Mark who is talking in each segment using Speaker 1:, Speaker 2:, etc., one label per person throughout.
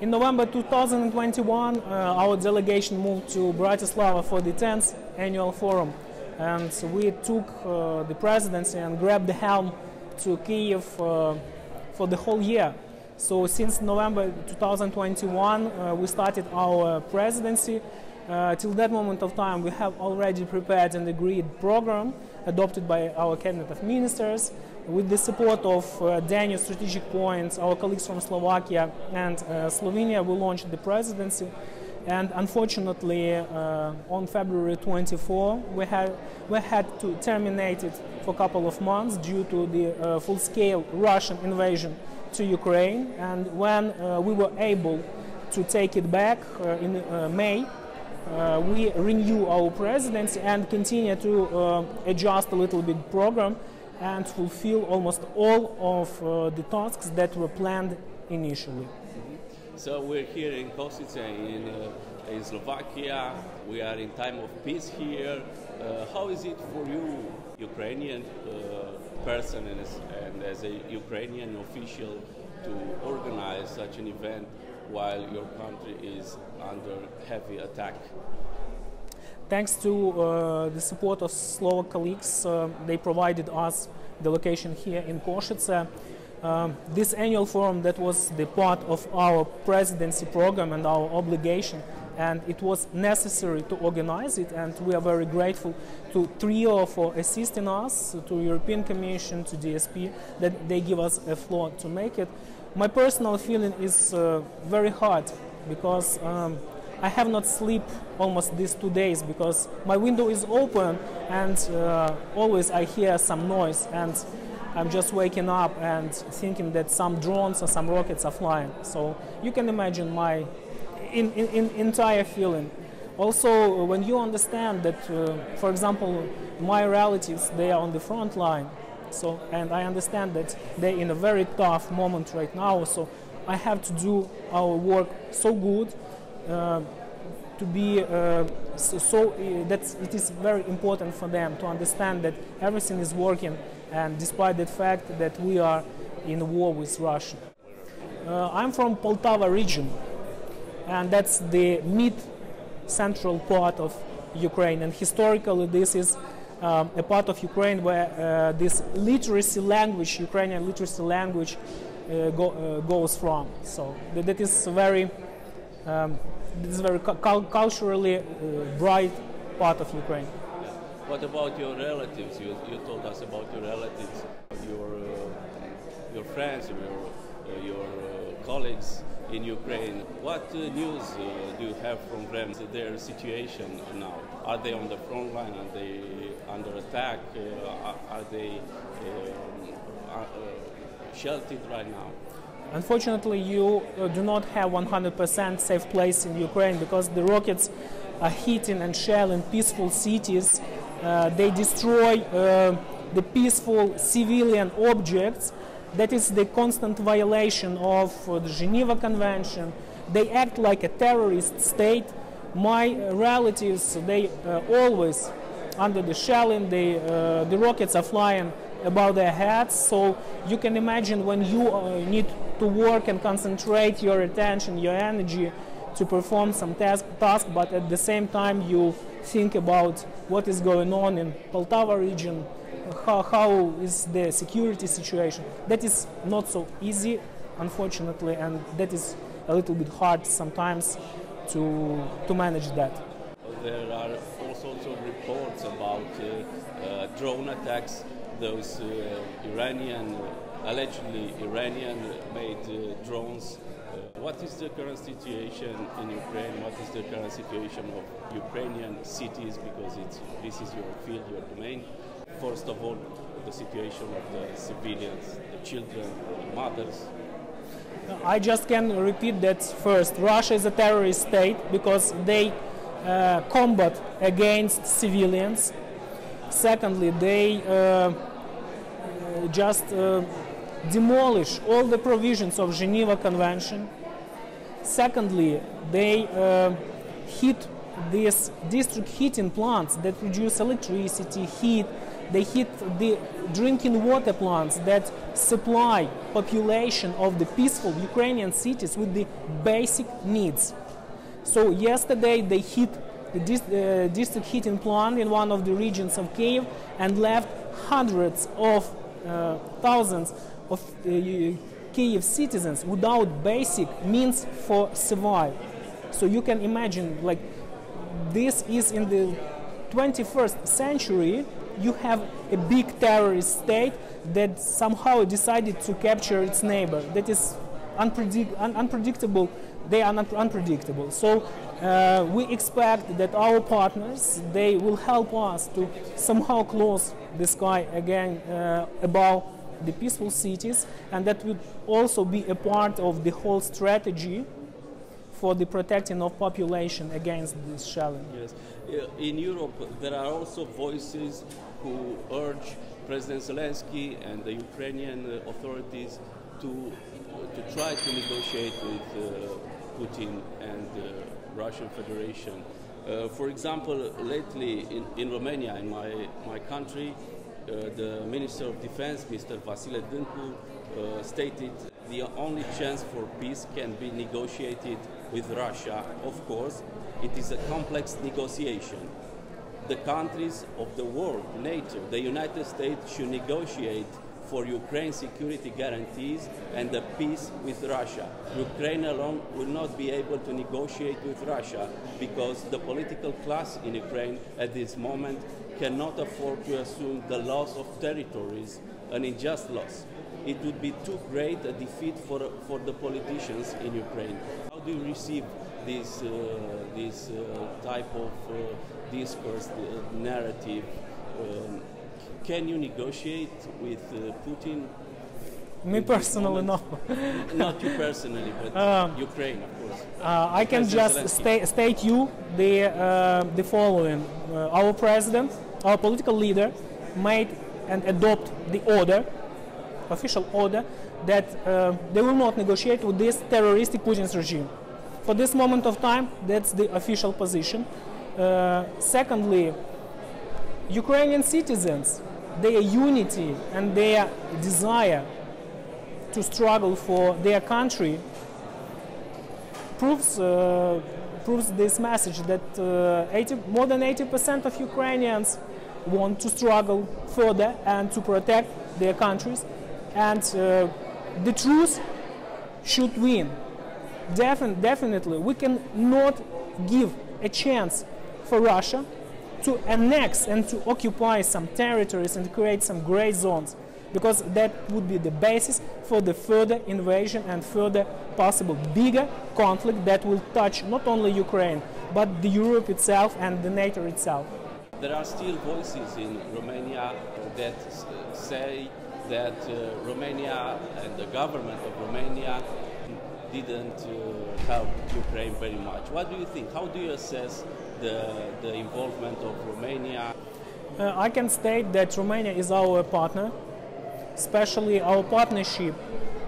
Speaker 1: In November 2021, uh, our delegation moved to Bratislava for the 10th annual forum, and we took uh, the presidency and grabbed the helm to Kiev uh, for the whole year. So since November 2021, uh, we started our presidency. Uh, till that moment of time, we have already prepared an agreed program adopted by our cabinet of ministers with the support of uh, Danube Strategic Points, our colleagues from Slovakia and uh, Slovenia, we launched the presidency. And unfortunately, uh, on February 24, we had, we had to terminate it for a couple of months due to the uh, full-scale Russian invasion to Ukraine. And when uh, we were able to take it back uh, in May, uh, we renew our presidency and continue to uh, adjust a little bit program and fulfill almost all of uh, the tasks that were planned initially.
Speaker 2: So we're here in Kosice in, uh, in Slovakia. We are in time of peace here. Uh, how is it for you, Ukrainian uh, person and as, and as a Ukrainian official, to organize such an event while your country is under heavy attack?
Speaker 1: Thanks to uh, the support of Slovak colleagues, uh, they provided us the location here in Košice. Um, this annual forum that was the part of our presidency program and our obligation and it was necessary to organize it and we are very grateful to TRIO for assisting us, to European Commission, to DSP that they give us a floor to make it. My personal feeling is uh, very hard because um, I have not slept almost these two days because my window is open and uh, always I hear some noise and I'm just waking up and thinking that some drones or some rockets are flying. So you can imagine my in, in, in entire feeling. Also, when you understand that, uh, for example, my relatives, they are on the front line, so, and I understand that they're in a very tough moment right now, so I have to do our work so good to be uh, so, so uh, that it is very important for them to understand that everything is working and despite the fact that we are in war with Russia. Uh, I'm from Poltava region and that's the mid-central part of Ukraine and historically this is um, a part of Ukraine where uh, this literacy language, Ukrainian literacy language uh, go, goes from. So that is very um, this is a very cu culturally uh, bright part of Ukraine.
Speaker 2: What about your relatives? You, you told us about your relatives, your uh, your friends, your uh, your uh, colleagues in Ukraine. What uh, news uh, do you have from them? Their situation now? Are they on the front line? Are they under attack? Are, are, they um, sheltered right now?
Speaker 1: Unfortunately, you uh, do not have 100% safe place in Ukraine because the rockets are hitting and shelling peaceful cities. Uh, they destroy uh, the peaceful civilian objects. That is the constant violation of uh, the Geneva Convention. They act like a terrorist state. My relatives, they uh, always under the shelling, they, uh, the rockets are flying above their heads. So you can imagine when you need to work and concentrate your attention, your energy to perform some task, task, but at the same time you think about what is going on in Poltava region, how, how is the security situation. That is not so easy, unfortunately, and that is a little bit hard sometimes to, to manage that.
Speaker 2: There are all sorts of reports about uh, uh, drone attacks, those uh, Iranian allegedly Iranian-made uh, drones. Uh, what is the current situation in Ukraine? What is the current situation of Ukrainian cities? Because it's, this is your field, your domain. First of all, the situation of the civilians, the children, the mothers.
Speaker 1: I just can repeat that first. Russia is a terrorist state because they uh, combat against civilians. Secondly, they uh, just uh, demolish all the provisions of Geneva Convention. Secondly, they uh, hit these district heating plants that produce electricity, heat, They hit the drinking water plants that supply population of the peaceful Ukrainian cities with the basic needs. So yesterday they hit the uh, district heating plant in one of the regions of Kiev and left hundreds of thousands of uh, Kiev citizens without basic means for survive. So you can imagine, like, this is in the 21st century. You have a big terrorist state that somehow decided to capture its neighbor. That is unpredict- un- unpredictable. They are not unpredictable. So uh, we expect that our partners they will help us to somehow close the sky again uh, above the peaceful cities, and that would also be a part of the whole strategy for the protecting of population against this challenge.
Speaker 2: Yes. Uh, In Europe, there are also voices who urge President Zelensky and the Ukrainian uh, authorities to, to try to negotiate with uh, Putin and the Russian Federation. Uh, for example, lately in, in Romania, in my, my country, uh, the Minister of Defense, Mr. Vasile Dâncu, uh, stated the only chance for peace can be negotiated with Russia. Of course, it is a complex negotiation. The countries of the world, NATO, the United States should negotiate for Ukraine's security guarantees and the peace with Russia. Ukraine alone will not be able to negotiate with Russia because the political class in Ukraine at this moment cannot afford to assume the loss of territories, an unjust loss. It would be too great a defeat for, for the politicians in Ukraine. How do you receive this, uh, this uh, type of uh, discourse, uh, narrative? Um, can you negotiate with uh, Putin?
Speaker 1: Me personally, no.
Speaker 2: Not you personally, but
Speaker 1: Um,
Speaker 2: Ukraine, of course.
Speaker 1: Uh, I can
Speaker 2: President
Speaker 1: just sta- state you the, uh, the following. Uh, our president, our political leader, made and adopt the order, official order, that uh, they will not negotiate with this terroristic Putin's regime. For this moment of time, that's the official position. Uh, secondly, Ukrainian citizens, their unity and their desire to struggle for their country proves uh, proves this message that uh, 80, more than 80% of Ukrainians want to struggle further and to protect their countries, and uh, the truth should win. Defin- definitely, we cannot give a chance for Russia to annex and to occupy some territories and create some gray zones because that would be the basis for the further invasion and further possible bigger conflict that will touch not only Ukraine but the Europe itself and the NATO itself.
Speaker 2: There are still voices in Romania that say that uh, Romania and the government of Romania didn't uh, help Ukraine very much. What do you think? How do you assess the, the involvement of Romania?
Speaker 1: Uh, I can state that Romania is our partner, especially our partnership.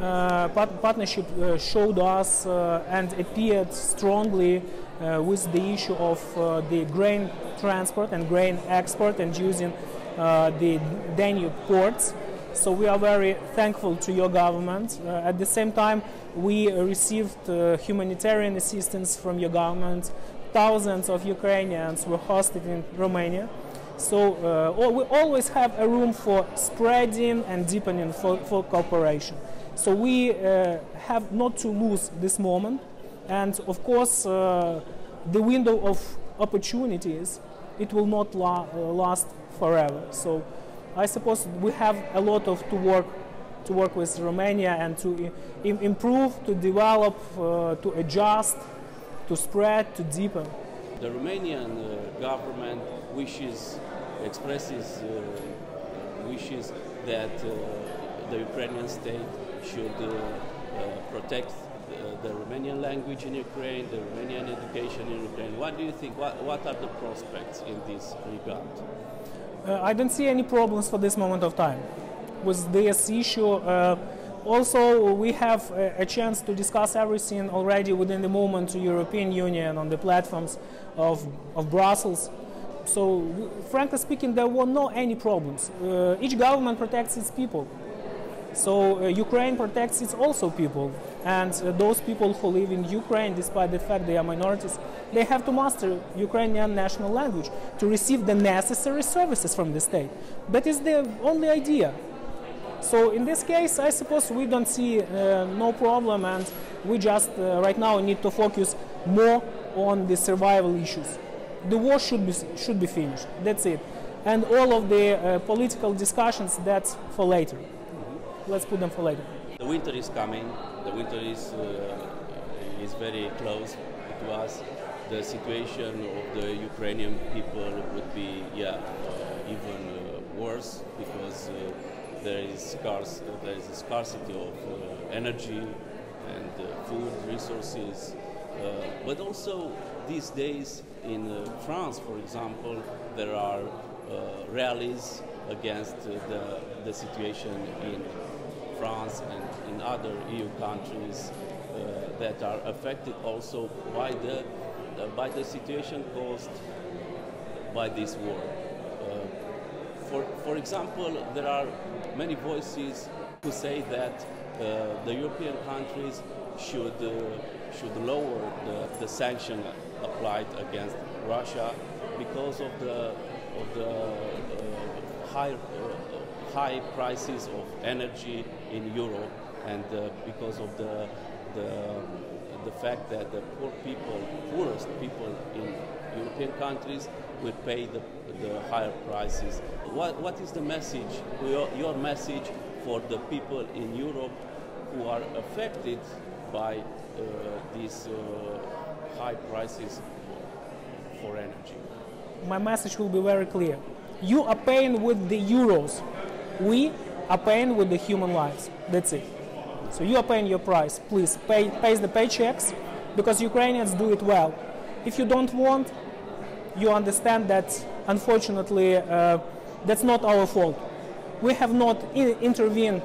Speaker 1: Uh, part- partnership uh, showed us uh, and appeared strongly uh, with the issue of uh, the grain transport and grain export and using the Danube ports. So we are very thankful to your government. Uh, at the same time, we received uh, humanitarian assistance from your government. Thousands of Ukrainians were hosted in Romania. So uh, we always have a room for spreading and deepening for, for cooperation. So we uh, have not to lose this moment, and of course, uh, the window of opportunities it will not la- uh, last forever. So I suppose we have a lot of to work to work with Romania and to improve, to develop, uh, to adjust, to spread, to deepen.
Speaker 2: The Romanian uh, government wishes, expresses uh, wishes that uh, the Ukrainian state should uh, uh, protect the, the Romanian language in Ukraine, the Romanian education in Ukraine. What do you think? What, what are the prospects in this regard?
Speaker 1: Uh, I don't see any problems for this moment of time with this issue. Also, we have a, a chance to discuss everything already within the movement to European Union on the platforms of, of Brussels. So, frankly speaking, there were no any problems. Uh, each government protects its people. So uh, Ukraine protects its also people, and uh, those people who live in Ukraine, despite the fact they are minorities, they have to master Ukrainian national language to receive the necessary services from the state. That is the only idea. So in this case, I suppose we don't see uh, no problem, and we just uh, right now need to focus more on the survival issues. The war should be should be finished. That's it, and all of the uh, political discussions that's for later. Let's put them for later.
Speaker 2: The winter is coming. The winter is uh, is very close to us. The situation of the Ukrainian people would be yeah uh, even uh, worse because uh, there is scarce there is a scarcity of uh, energy and uh, food resources. Uh, but also these days in France, for example, there are rallies against the, the situation in France and in other EU countries uh, that are affected also by the uh, by the situation caused by this war. Uh, for, for example, there are many voices who say that uh, the European countries should uh, should lower the, the sanction applied against Russia because of the of the uh, high uh, high prices of energy in Europe and uh, because of the the the fact that the poor people, poorest people in European countries will pay the, the higher prices. What, what is the message, your, your message for the people in Europe who are affected by uh, these uh, high prices for energy?
Speaker 1: My message will be very clear. You are paying with the euros. We are paying with the human lives. That's it. So you are paying your price. Please pay, pay the paychecks because Ukrainians do it well. If you don't want, you understand that unfortunately uh, that's not our fault. We have not I- intervened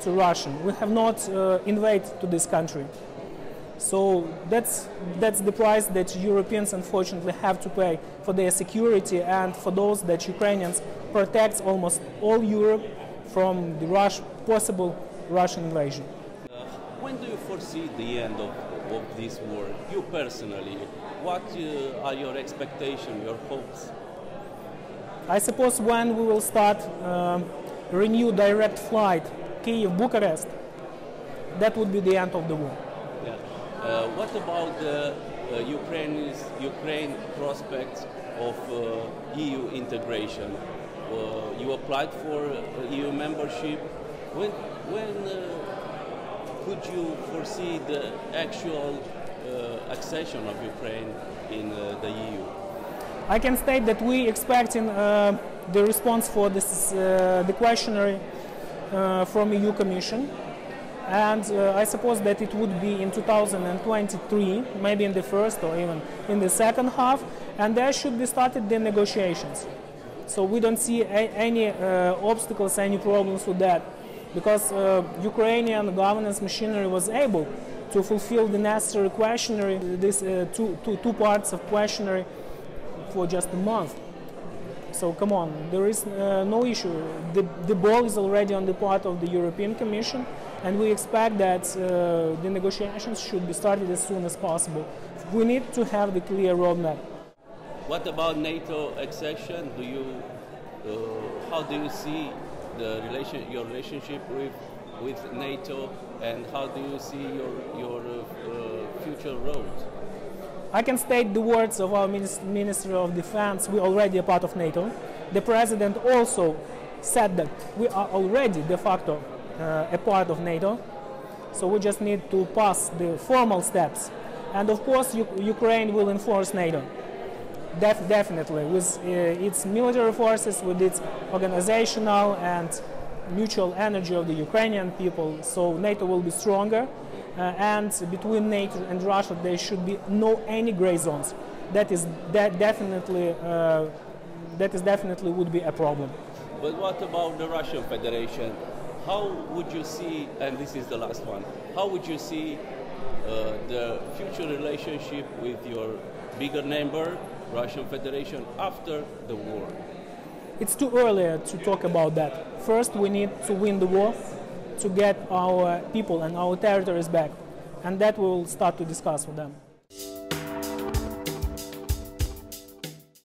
Speaker 1: to Russia. We have not uh, invaded to this country. So that's that's the price that Europeans unfortunately have to pay for their security and for those that Ukrainians protect almost all Europe from the Rush, possible Russian invasion.
Speaker 2: Uh, when do you foresee the end of, of this war? You personally, what uh, are your expectations, your hopes?
Speaker 1: I suppose when we will start um, renew direct flight Kiev Bucharest, that would be the end of the war.
Speaker 2: Yeah. Uh, what about the uh, Ukraine's, Ukraine prospects of uh, EU integration? Uh, you applied for uh, EU membership. When, when could you foresee the actual accession of Ukraine in uh, the EU?
Speaker 1: I can state that we expecting uh, the response for this, uh, the questionnaire uh, from EU Commission, and uh, I suppose that it would be in 2023, maybe in the first or even in the second half, and there should be started the negotiations. So we don't see any uh, obstacles, any problems with that, because uh, Ukrainian governance machinery was able to fulfill the necessary questionnaire, this uh, two, two, two parts of questionnaire for just a month. So come on, there is uh, no issue. The, the ball is already on the part of the European Commission, and we expect that uh, the negotiations should be started as soon as possible. We need to have the clear roadmap.
Speaker 2: What about NATO accession? Do you, uh, how do you see the relation, your relationship with, with NATO, and how do you see your, your uh, uh, future road?
Speaker 1: I can state the words of our Minister of Defense. We're already a part of NATO. The President also said that we are already de facto uh, a part of NATO. So we just need to pass the formal steps. And of course, U- Ukraine will enforce NATO. Def- definitely, with uh, its military forces, with its organizational and mutual energy of the Ukrainian people. So NATO will be stronger, uh, and between NATO and Russia, there should be no any gray zones. That is that definitely uh, that is definitely would be a problem.
Speaker 2: But what about the Russian Federation? How would you see, and this is the last one, how would you see uh, the future relationship with your bigger neighbor, Russian Federation after the war?
Speaker 1: It's too early to talk about that. First, we need to win the war to get our people and our territories back, and that we will start to discuss with them.